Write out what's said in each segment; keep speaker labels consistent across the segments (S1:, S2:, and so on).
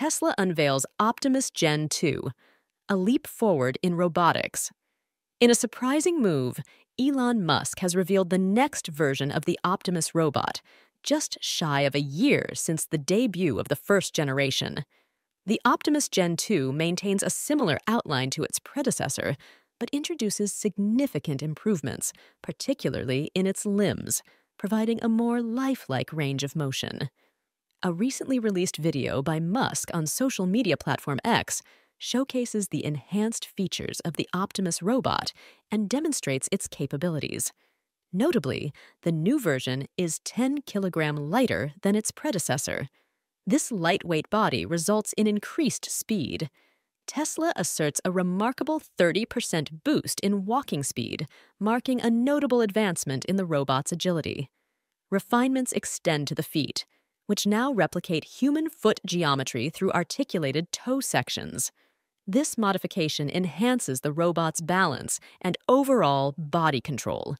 S1: Tesla unveils Optimus Gen 2, a leap forward in robotics. In a surprising move, Elon Musk has revealed the next version of the Optimus robot, just shy of a year since the debut of the first generation. The Optimus Gen 2 maintains a similar outline to its predecessor, but introduces significant improvements, particularly in its limbs, providing a more lifelike range of motion. A recently released video by Musk on social media platform X showcases the enhanced features of the Optimus robot and demonstrates its capabilities. Notably, the new version is 10 kilogram lighter than its predecessor. This lightweight body results in increased speed. Tesla asserts a remarkable 30% boost in walking speed, marking a notable advancement in the robot's agility. Refinements extend to the feet, which now replicate human foot geometry through articulated toe sections. This modification enhances the robot's balance and overall body control.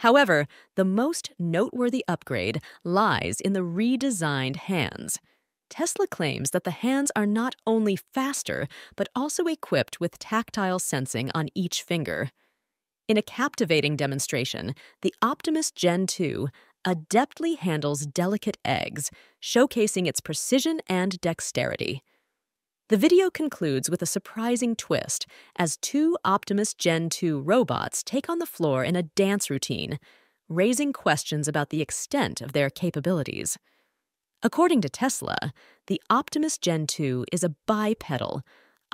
S1: However, the most noteworthy upgrade lies in the redesigned hands. Tesla claims that the hands are not only faster, but also equipped with tactile sensing on each finger. In a captivating demonstration, the Optimus Gen 2 adeptly handles delicate eggs, showcasing its precision and dexterity. The video concludes with a surprising twist as two Optimus Gen 2 robots take on the floor in a dance routine, raising questions about the extent of their capabilities. According to Tesla, the Optimus Gen 2 is a bipedal,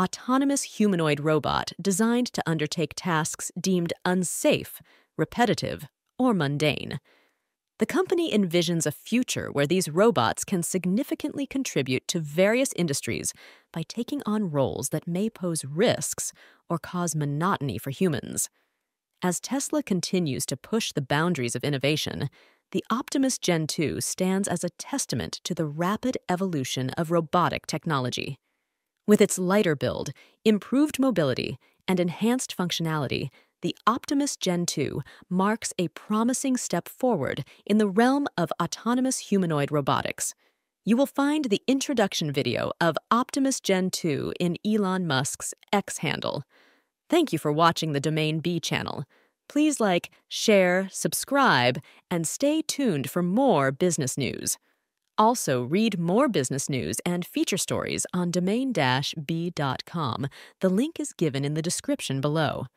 S1: autonomous humanoid robot designed to undertake tasks deemed unsafe, repetitive, or mundane. The company envisions a future where these robots can significantly contribute to various industries by taking on roles that may pose risks or cause monotony for humans. As Tesla continues to push the boundaries of innovation, the Optimus Gen 2 stands as a testament to the rapid evolution of robotic technology. With its lighter build, improved mobility, and enhanced functionality, the Optimus Gen 2 marks a promising step forward in the realm of autonomous humanoid robotics. You will find the introduction video of Optimus Gen 2 in Elon Musk's X handle. Thank you for watching the Domain B channel. Please like, share, subscribe, and stay tuned for more business news. Also, read more business news and feature stories on domain-b.com. The link is given in the description below.